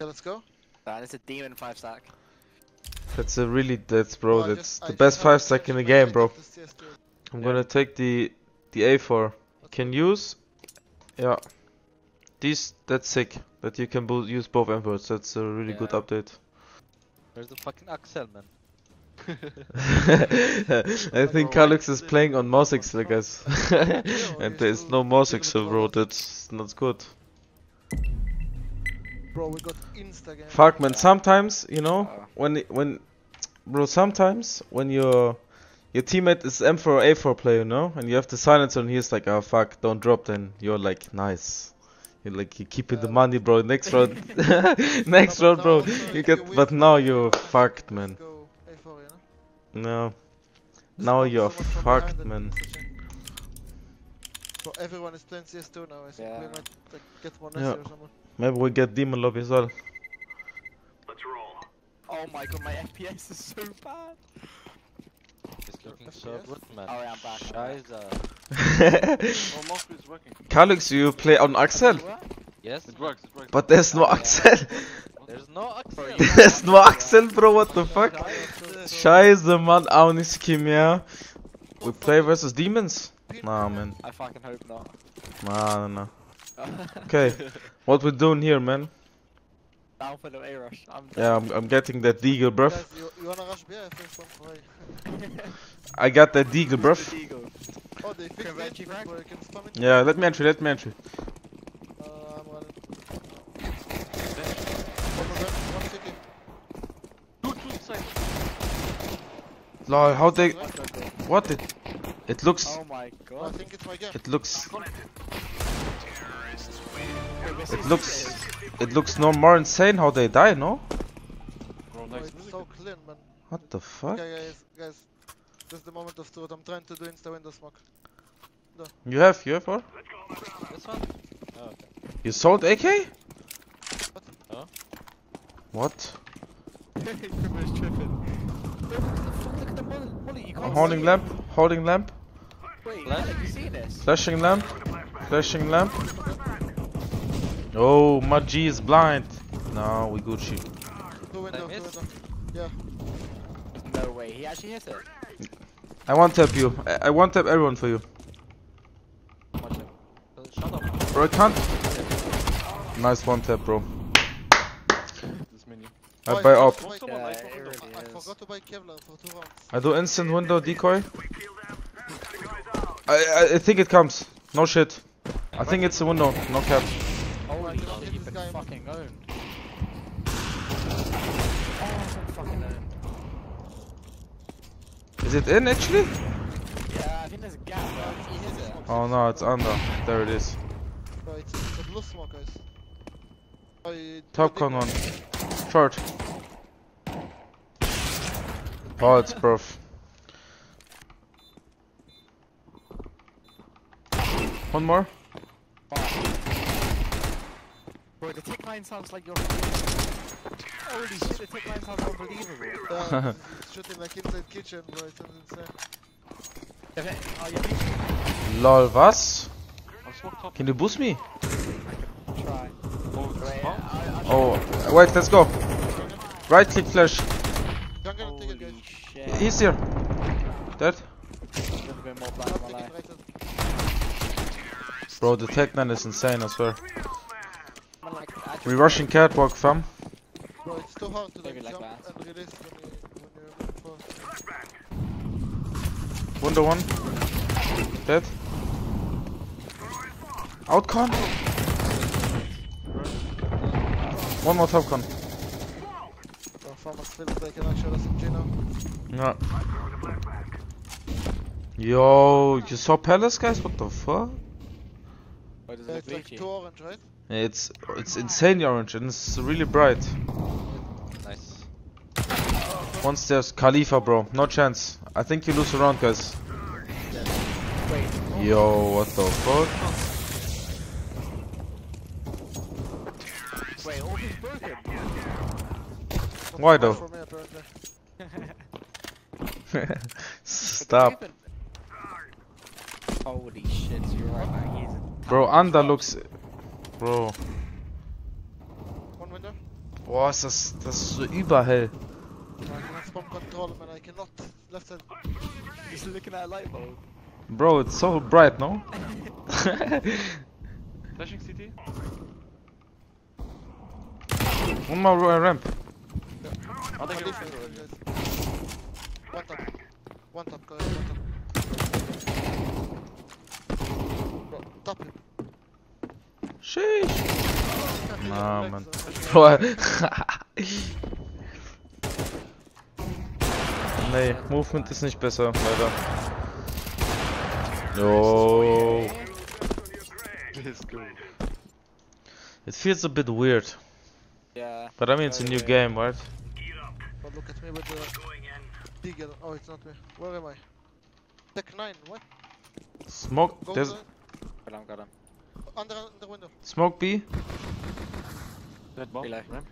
Yeah, let's go. That is a demon five stack. That's a really that's bro. Oh, that's just- the I best five stack in the game, bro. take this CS2. I'm Yeah. gonna take the the A4. Can use. Yeah. These that's sick. That you can bo use both M4s. That's a really good update. Where's the fucking Axel, man? I think Calix is playing on mouse accel, guys. and there's no mouse accel, bro. That's not good. Bro, we got insta game. Fuck, man. Sometimes, you know, Uh, when when, bro, sometimes when your your teammate is M4 or A4 player, you know, and you have the silencer and he's like, oh fuck, don't drop, then you're like, nice. You're like, you keeping the money, bro. Next round, next round, bro. You get, but now you're fucked, man. A4, you? No, now you're someone fucked, man. So everyone is playing CS2 now, I think we Yeah. might like, get one Yeah. or something. Maybe we get demon lobby as well. Let's roll. Oh my god, my FPS is so bad. It's looking so good, man. Alright, I'm back. I'm Scheiße. Working. Calix, you play on Axel. Yes? It works, it works. but there's no Oh, yeah. Axel. There's no Axel. you- there's no Axel, bro. What the fuck? Scheiße. Scheiße, Mann, auch nicht mehr. We play versus demons? Nah, man. I fucking hope not. Nah, nah, nah. Okay, what we doing here, man? Down for the A rush. I'm Yeah, I'm, I'm getting that deagle, bruv. Guys, you, you wanna rush B? I fixed one for got that deagle, bruv. Eagle. Oh, they fixed the Reggie entrance frag? where you can spam it. Yeah, let me entry, let me entry. Uh, I'm running. One of them, one city. Two, two inside. Lol, how they... What? It, it looks... Oh my I think it's my game. It looks... Wait, where's It looks... It looks no more insane how they die, no? Bro, Oh, nice it's music. so clean, man. What the fuck? Okay, guys, guys. This is the moment of truth. I'm trying to do insta window smoke. You have, you have, or? This one? Oh, okay. You sold AK? Huh? What? Criminal's tripping. Wait, what the fuck? Look at the molly. molly, You can't Holding lamp, holding lamp. Wait, Flash? have you seen this? flashing lamp, flashing lamp. Oh, my G is blind. No, we Gucci. Two window, two window. Yeah. No way. He actually hit it. I want tap you. I, I want tap everyone for you. Watch. Shut up. Bro, I can't. Nice one tap, bro. This mini. I Oh, buy up. to buy- Someone Yeah, like it window. really I is. forgot to buy Kevlar for two rounds. I do instant window decoy. I, I I think it comes. No shit. I think it's a window. No cap. Holy cannot shit, hit you've this been guy, man. fucking owned. Oh, I've been fucking owned. Is it in actually? Yeah, I think there's a gap. But he hit it. Oh no, it's under. There it is. Right, it's a blue smoke, guys. Oh, I Top con one. Short. Oh, it's prof. One more. Bro, the tick line sounds like you're. Holy shit, the tick line sounds unbelievable. Yeah, it's- it's shooting like inside kitchen, bro. It sounds insane. Okay, oh, you Lol, was? I'm smoked top. Can you boost me? try. Oh, Wait, is bomb. I, I, Oh, wait, let's go. Right click flash. Jungle and it. Holy. He's here. Dead. Never been more blind Top in my ticket life. right there. Bro, the tech man is insane, I swear. Man, like, I We rushing catwalk, fam. Bro, it's too hard to like, like jump and release when, you, when you're moving. Window one. Dead. Outcon. One more top con. Farmers feel they can actually SMG now. No. Yo, you saw Palace, guys? What the fuck? What is Yeah, it's like two orange, right? It's it's insanely orange and it's really bright. Nice. One stairs, Khalifa, bro. No chance. I think you lose a round, guys. Yo, what the fuck? wait, all is broken. Not Why though? Stop. Holy shit, you're right, Bro, under looks... Bro. One window. Boah, ist das, das ist so überhell. I cannot spawn control man, I cannot. Left side. He's looking at a light bulb. Bro, it's so bright, no? Flashing CT. One more uh, ramp. I One think you're defense. One top. One top. One top. Bro, top him. Sheesh. Nah, Legs, man. uh, Bro. nee, Movement ist nicht besser, leider. Go. It feels a bit weird. Yeah. But I mean, it's a new game, right? But look at me with the deagle. Oh, it's not me. Where am I? Tech 9, what? Smoke, Go there's Got him, got him. Under, under window. smoke B Dead bomb. Below. Ramp.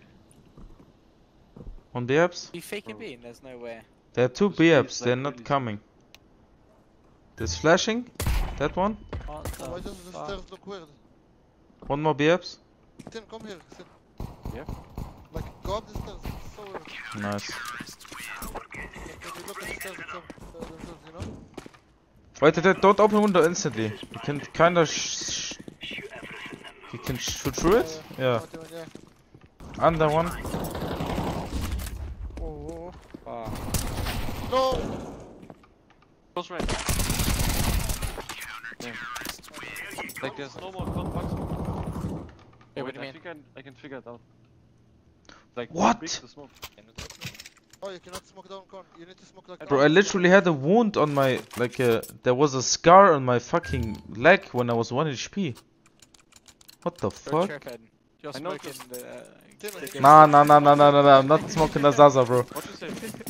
on the apps. You faking Bro. being? There's no way. There are two Just B apps, they're not coming. There's flashing, that one. Why does the stairs look weird? One more B apps. Tim, come here. Tim. Yeah. Like, go up the stairs. It's so weird. Nice. Like, when you look at the stairs, it's so, uh, themselves, you know? Wait, wait, wait, don't open window instantly. You can kinda sh- sh- You can shoot through it? Yeah. Tim, yeah. Under one. Oh, oh. No! Close range. Damn. Like there's no more contacts. Hey, Wait, what I think I, I can figure it out. Like What? Big the smoke. Oh, you cannot smoke down corn. You need to smoke like Bro, I literally had a wound on my, like, uh, there was a scar on my fucking leg when I was 1 HP. What the You're fuck? tripping. I smoking the. Uh, Tim, the I- game. Nah, nah, nah, nah, nah, nah, nah, I'm not smoking the Zaza, bro. What you say?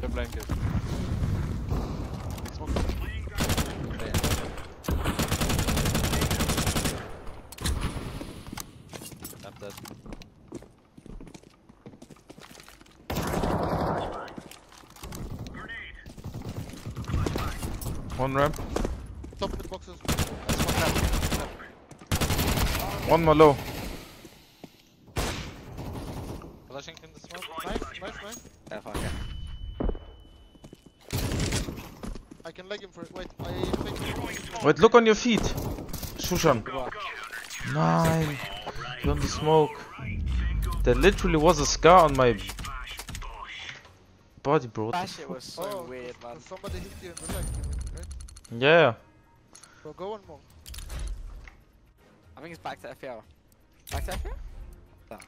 The blanket. One ramp, top mid boxes. one more low. Flashing in the smoke. Nice, nice, nice. Yeah, fuck it. I can leg him for it. Wait, I think. Wait, look on your feet. Shushan. Good work. Nine. You're on the smoke. There literally was a scar on my body, bro. That shit was so oh, weird, man. Somebody hit you in the leg, you mean, right? f- Yeah. Bro, go one more. I think it's back to FPL. Back to FPL?